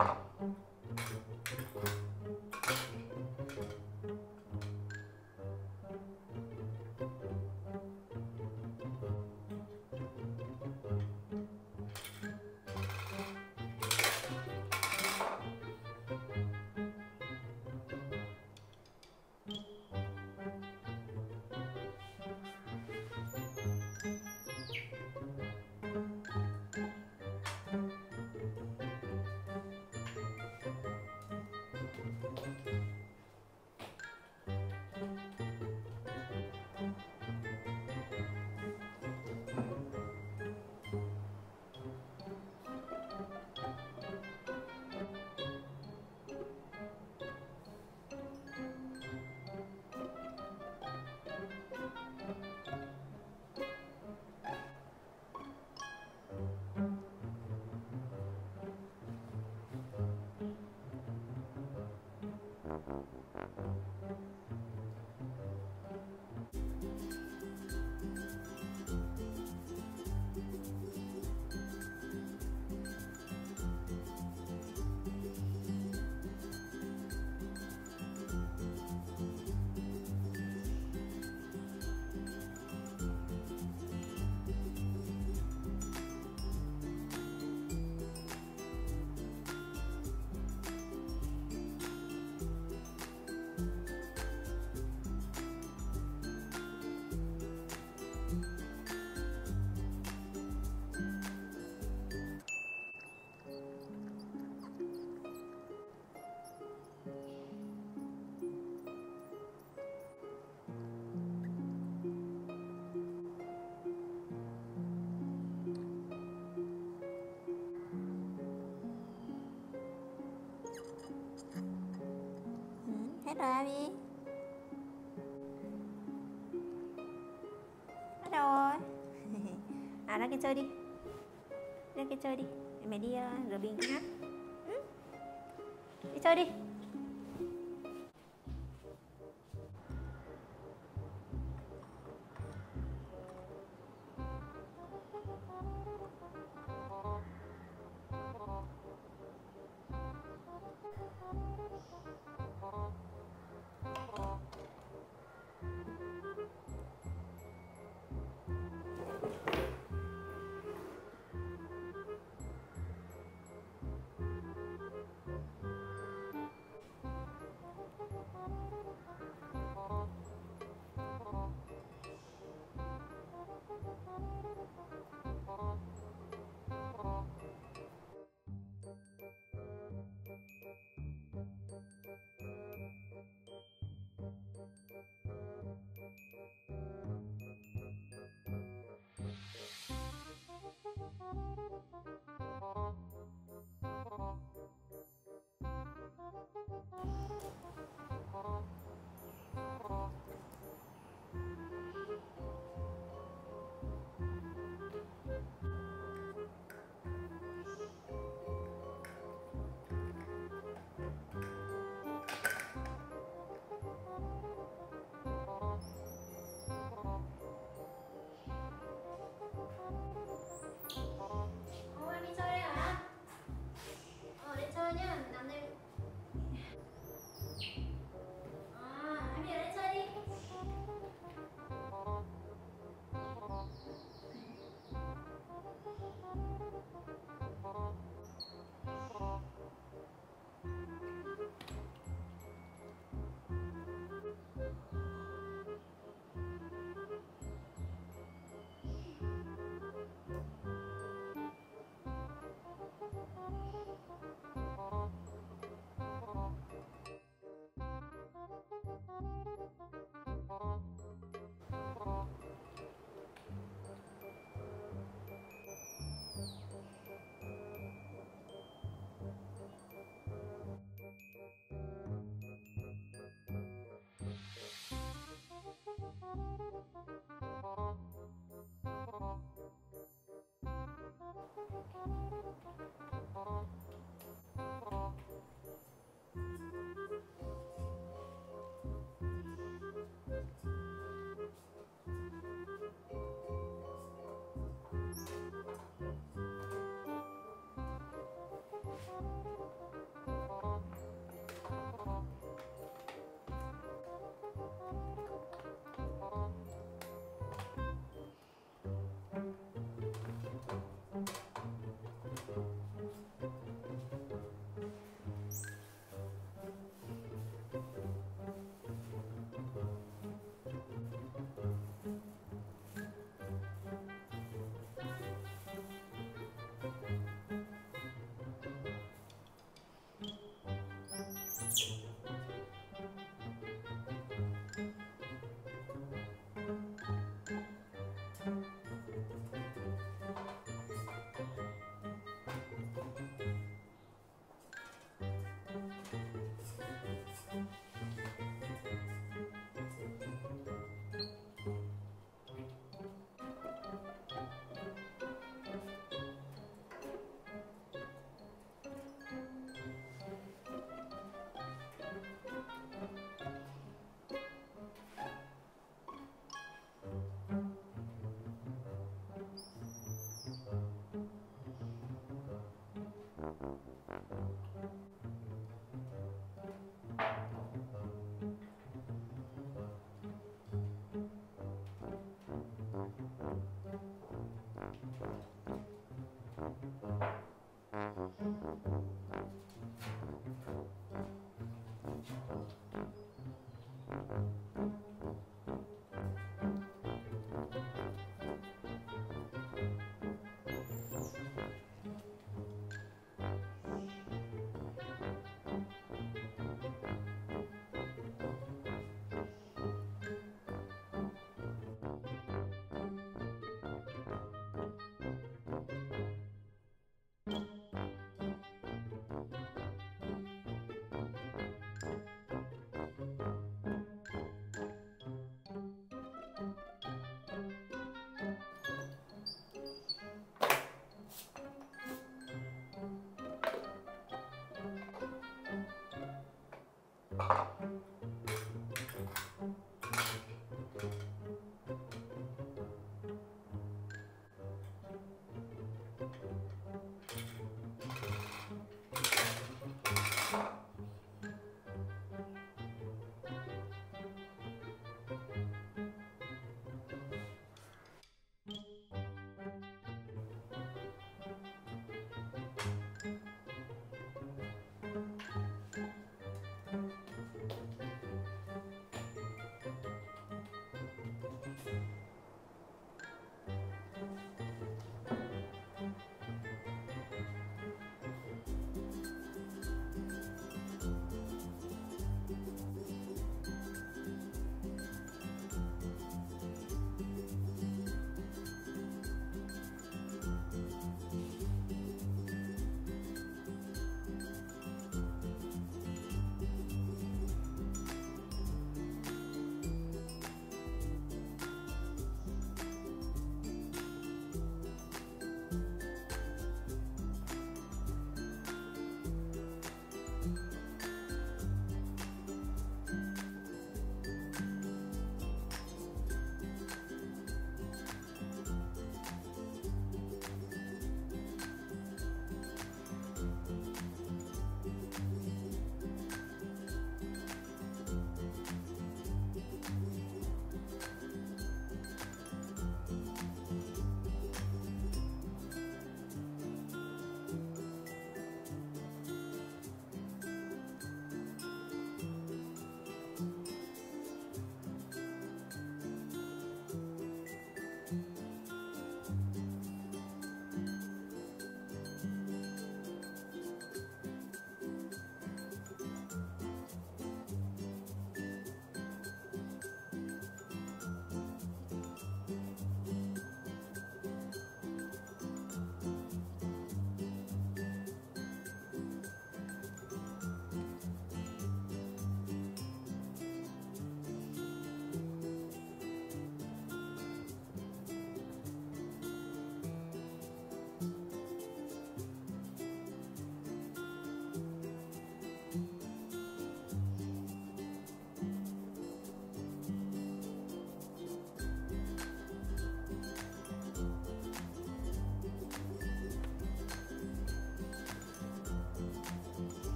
Ừ, hết rồi Abby đầu rồi. À ra kia chơi đi. Ra kia chơi đi. Mẹ đi uh, rửa bình hát ừ? Đi chơi đi.